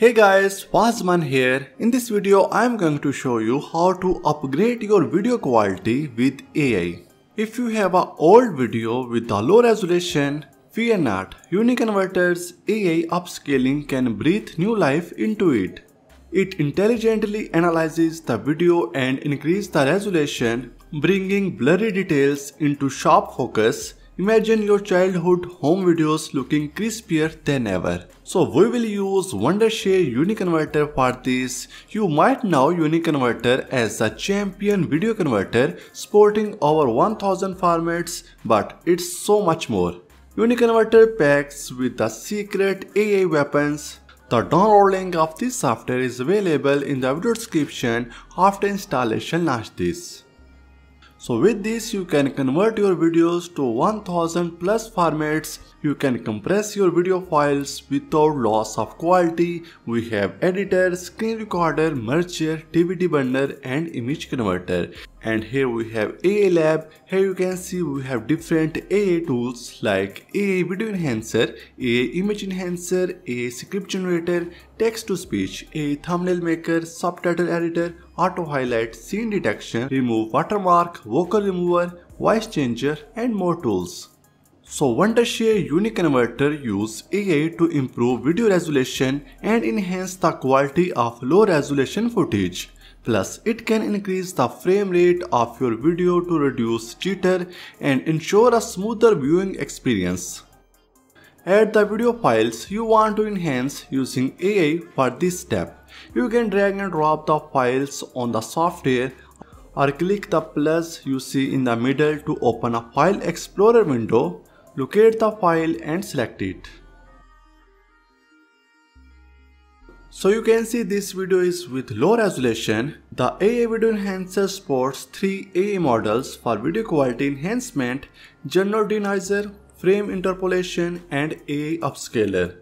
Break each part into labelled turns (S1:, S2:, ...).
S1: Hey guys, Fahed Zaman here. In this video, I am going to show you how to upgrade your video quality with AI. If you have an old video with a low resolution, fear not, Uniconverter's AI upscaling can breathe new life into it. It intelligently analyzes the video and increases the resolution, bringing blurry details into sharp focus Imagine your childhood home videos looking crispier than ever. So we will use Wondershare Uniconverter for this. You might know Uniconverter as a champion video converter sporting over 1000 formats but it's so much more. Uniconverter packs with the secret AI weapons the download link of this software is available in the video description after installation launch this. So with this you can convert your videos to 1000 plus formats. You can compress your video files without loss of quality. We have editor, screen recorder, merger, DVD burner and image converter. And here we have AI lab. Here you can see we have different AI tools like AI video enhancer, AI image enhancer, AI script generator, text to speech, AI thumbnail maker, subtitle editor, auto highlight, scene detection, remove watermark, vocal remover, voice changer and more tools. So Wondershare Uniconverter use AI to improve video resolution and enhance the quality of low resolution footage. Plus, it can increase the frame rate of your video to reduce jitter and ensure a smoother viewing experience. Add the video files you want to enhance using AI for this step. You can drag and drop the files on the software or click the plus you see in the middle to open a file explorer window. Locate the file and select it. So you can see this video is with low resolution. The AI Video Enhancer supports 3 AI models for video quality enhancement, general denoiser, frame interpolation and AI upscaler.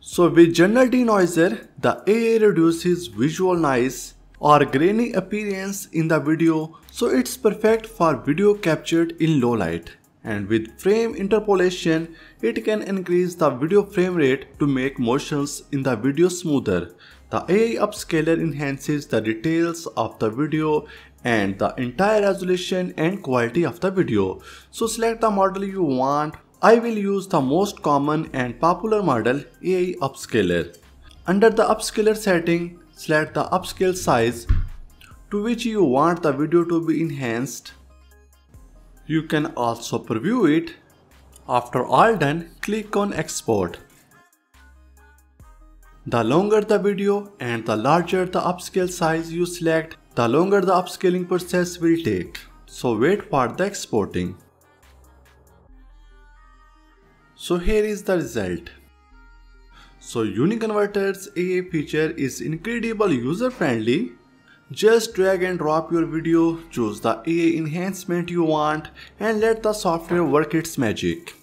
S1: So with general denoiser, the AI reduces visual noise or grainy appearance in the video so it's perfect for video captured in low light. And with frame interpolation, it can increase the video frame rate to make motions in the video smoother. The AI upscaler enhances the details of the video and the entire resolution and quality of the video. So select the model you want. I will use the most common and popular model AI Upscaler. Under the Upscaler setting, select the upscale size to which you want the video to be enhanced. You can also preview it. After all done, click on export. The longer the video and the larger the upscale size you select, the longer the upscaling process will take. So wait for the exporting. So here is the result. So Uniconverter's AI feature is incredible user friendly. Just drag and drop your video, choose the AI enhancement you want and let the software work its magic.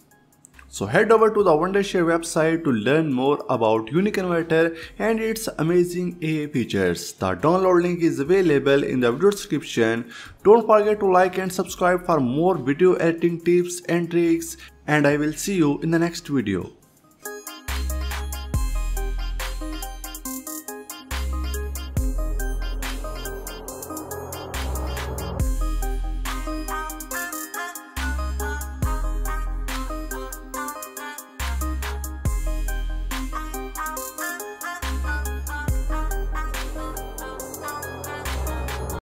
S1: So head over to the Wondershare website to learn more about Uniconverter and its amazing AI features. The download link is available in the video description. Don't forget to like and subscribe for more video editing tips and tricks and I will see you in the next video.